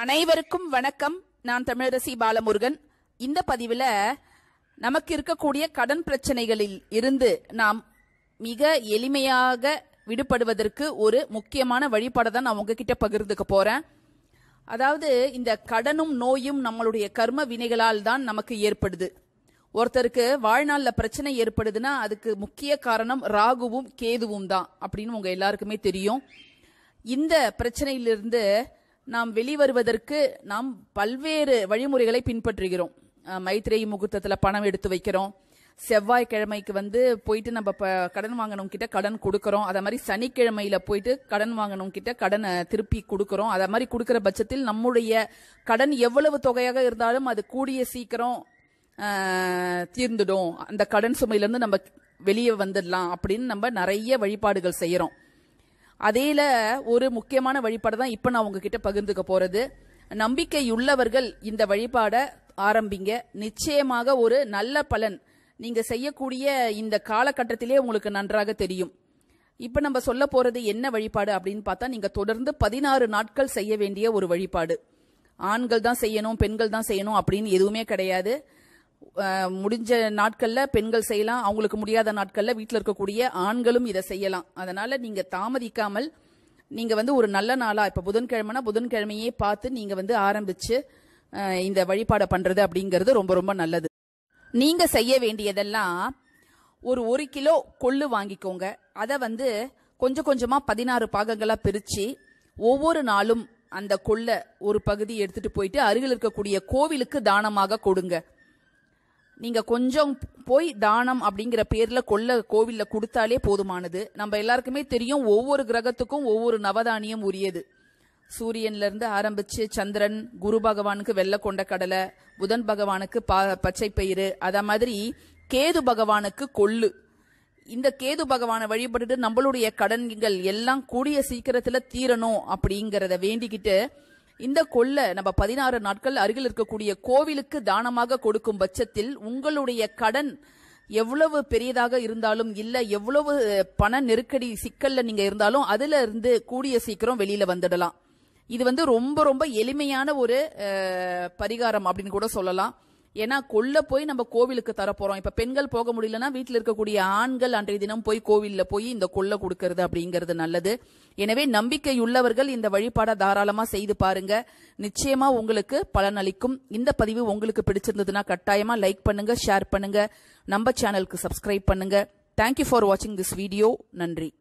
அனைவருக்கும் வணக்கம். நான் தமிழரசி பாலமுருகன். இந்த பதிவில் நமக்கு இருக்கக்கூடிய கடன் பிரச்சனைகளில் இருந்து நாம் மிக எளிமையாக விடுபடுவதற்கு ஒரு முக்கியமான வழிபாடை தான் நான் உங்ககிட்ட பகிர்ந்துக்க போறேன். அதாவது இந்த கடனும் நோயும் நம்மளுடைய கர்ம வினைகளால் தான் நமக்கு ஏற்படுது. ஒருத்தருக்கு வாழ்நாளில் பிரச்சனை ஏற்படுதுன்னா அதுக்கு முக்கிய காரணம் ராகுவும் கேதுவும் தான் அப்படின்னு உங்க எல்லாருக்குமே தெரியும். இந்த பிரச்சனையிலிருந்து நாம் வெளிவருவதற்கு நாம் பல்வேறு வழிமுறைகளை பின்பற்றுகிறோம். மைத்ரேயி முகூர்த்தத்தில் பணம் எடுத்து வைக்கிறோம். செவ்வாய்க்கிழமைக்கு வந்து போயிட்டு நம்ம கடன் வாங்கணும் கிட்ட கடன் கொடுக்கறோம். அதே மாதிரி சனிக்கிழமையில போயிட்டு கடன் வாங்கணும் கிட்ட கடனை திருப்பி கொடுக்கறோம். அதே மாதிரி கொடுக்குற பட்சத்தில் நம்முடைய கடன் எவ்வளவு தொகையாக இருந்தாலும் அது கூடிய சீக்கிரம் தீர்ந்துடும். அந்த கடன் சுமையிலேருந்து நம்ம வெளியே வந்துடலாம் அப்படின்னு நம்ம நிறைய வழிபாடுகள் செய்யறோம். அதேல ஒரு முக்கியமான வழிபாடு தான் இப்ப நான் உங்ககிட்ட பகிர்ந்துக்க போறது. நம்பிக்கையுள்ளவர்கள் இந்த வழிபாட ஆரம்பிங்க. நிச்சயமாக ஒரு நல்ல பலன். நீங்க செய்யக்கூடிய இந்த காலகட்டத்திலே உங்களுக்கு நன்றாக தெரியும். இப்ப நம்ம சொல்ல போறது என்ன வழிபாடு அப்படின்னு பார்த்தா நீங்க தொடர்ந்து பதினாறு நாட்கள் செய்ய வேண்டிய ஒரு வழிபாடு. ஆண்கள் தான் செய்யணும் பெண்கள் தான் செய்யணும் அப்படின்னு எதுவுமே கிடையாது. முடிஞ்ச நாட்களில் பெண்கள் செய்யலாம். அவங்களுக்கு முடியாத நாட்களில் வீட்டில் இருக்கக்கூடிய ஆண்களும் இதை செய்யலாம். அதனால் நீங்கள் தாமதிக்காமல் நீங்கள் வந்து ஒரு நல்ல நாளாக இப்போ புதன்கிழமைனா புதன்கிழமையே பார்த்து நீங்கள் வந்து ஆரம்பித்து இந்த வழிபாடை பண்ணுறது அப்படிங்கிறது ரொம்ப ரொம்ப நல்லது. நீங்கள் செய்ய வேண்டியதெல்லாம் ஒரு ஒரு கிலோ கொள்ளு வாங்கிக்கோங்க. அதை வந்து கொஞ்சம் கொஞ்சமாக பதினாறு பாகங்களாக பிரித்து ஒவ்வொரு நாளும் அந்த கொள்ளை ஒரு பகுதி எடுத்துட்டு போயிட்டு அருகில் இருக்கக்கூடிய கோவிலுக்கு தானமாக கொடுங்க. நீங்க கொஞ்சம் போய் தானம் அப்படிங்கிற பேர்ல கொள்ள கோவில்ல கொடுத்தாலே போதுமானது. நம்ம எல்லாருக்குமே தெரியும் ஒவ்வொரு கிரகத்துக்கும் ஒவ்வொரு நவதானியம் உரியது. சூரியன்ல இருந்து ஆரம்பிச்சு சந்திரன் குரு பகவானுக்கு வெள்ளை கொண்ட கடலை புதன் பகவானுக்கு பா- பச்சை பயிறு அத மாதிரி கேது பகவானுக்கு கொள்ளு. இந்த கேது பகவானை வழிபட்டுட்டு நம்மளுடைய கடன்கள் எல்லாம் கூடிய சீக்கிரத்துல தீரணும் அப்படிங்கறத வேண்டிக்கிட்டு இந்த கொள்ள நம்ம பதினாறு நாட்கள் அருகில் இருக்கக்கூடிய கோவிலுக்கு தானமாக கொடுக்கும் பட்சத்தில் உங்களுடைய கடன் எவ்வளவு பெரியதாக இருந்தாலும் இல்ல எவ்வளவு பண நெருக்கடி சிக்கல்ல நீங்க இருந்தாலும் அதுல இருந்து கூடிய சீக்கிரம் வெளியில வந்துடலாம். இது வந்து ரொம்ப ரொம்ப எளிமையான ஒரு பரிகாரம் அப்படின்னு கூட சொல்லலாம். ஏன்னா கொல்ல போய் நம்ம கோவிலுக்கு தரப்போறோம். இப்ப பெண்கள் போக முடியலன்னா வீட்டில் இருக்கக்கூடிய ஆண்கள் அன்றைய தினம் போய் கோவில்ல போய் இந்த கொல்ல கொடுக்கறது அப்படிங்கிறது நல்லது. எனவே நம்பிக்கையுள்ளவர்கள் இந்த வழிபாடை தாராளமா செய்து பாருங்க. நிச்சயமா உங்களுக்கு பலன் அளிக்கும். இந்த பதிவு உங்களுக்கு பிடிச்சிருந்ததுன்னா கட்டாயமா லைக் பண்ணுங்க ஷேர் பண்ணுங்க. நம்ம சேனலுக்கு சப்ஸ்கிரைப் பண்ணுங்க. தேங்க்யூ ஃபார் வாட்சிங் திஸ் வீடியோ நன்றி.